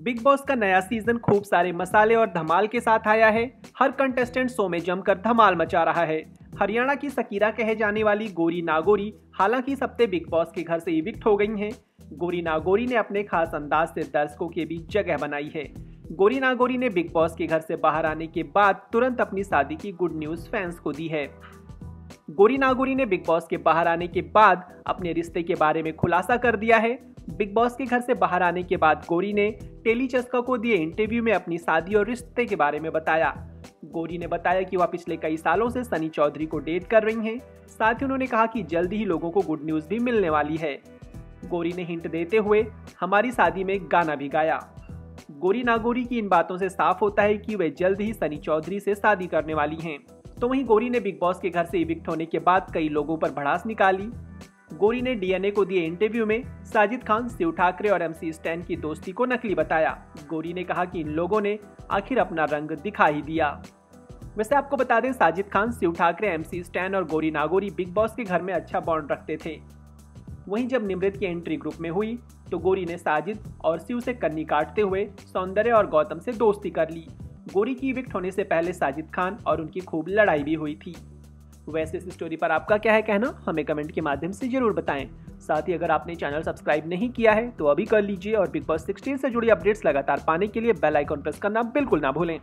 Big boss का नया season खूब सारे मसाले और धमाल के साथ आया है। हर कंटेस्टेंट शो में जमकर धमाल मचा रहा है। हरियाणा की सकीरा कहे जाने वाली गोरी नागोरी हालाँकि हफ़्ते बिग बॉस के घर से इविक्ट हो गई हैं। गोरी नागोरी ने अपने खास अंदाज से दर्शकों के बीच जगह बनाई है। गोरी नागोरी ने बिग बॉस के घर से बाहर आने के बाद तुरंत अपनी शादी की गुड न्यूज़ फैंस को दी है। गोरी नागोरी ने बिग बॉस के बाहर आने के बाद अपने रिश्ते के बारे में खुलासा कर दिया है। बिग बॉस के घर से बाहर आने के बाद गोरी ने टेली चस्का को दिए इंटरव्यू में अपनी शादी और रिश्ते के बारे में बताया। गोरी ने बताया कि वह पिछले कई सालों से सनी चौधरी को डेट कर रही हैं। साथ ही उन्होंने कहा कि जल्द ही लोगों को गुड न्यूज़ भी मिलने वाली है। गोरी ने हिंट देते हुए हमारी शादी में गाना भी गाया। गोरी नागोरी की इन बातों से साफ़ होता है कि वे जल्द ही सनी चौधरी से शादी करने वाली हैं। तो वहीं गोरी ने बिग बॉस के घर से इविक्ट होने के बाद कई लोगों पर भड़ास निकाली। गोरी ने डीएनए को दिए इंटरव्यू में, साजिद खान, शिव ठाकरे और एमसी स्टैन की दोस्ती को नकली बताया। गोरी ने कहा कि इन लोगों ने आखिर अपना रंग दिखा ही दिया। वैसे आपको बता दें, साजिद खान, शिव ठाकरे एमसी स्टैन और गोरी नागोरी बिग बॉस के घर में अच्छा बॉन्ड रखते थे। वहीं जब निमृत की एंट्री ग्रुप में हुई तो गोरी ने साजिद और शिव से कन्नी काटते हुए सौंदर्य और गौतम से दोस्ती कर ली। गोरी की इविक्ट होने से पहले साजिद खान और उनकी खूब लड़ाई भी हुई थी। वैसे इस स्टोरी पर आपका क्या है कहना, हमें कमेंट के माध्यम से ज़रूर बताएँ। साथ ही अगर आपने चैनल सब्सक्राइब नहीं किया है तो अभी कर लीजिए और बिग बॉस 16 से जुड़ी अपडेट्स लगातार पाने के लिए बेल आइकॉन प्रेस करना बिल्कुल ना भूलें।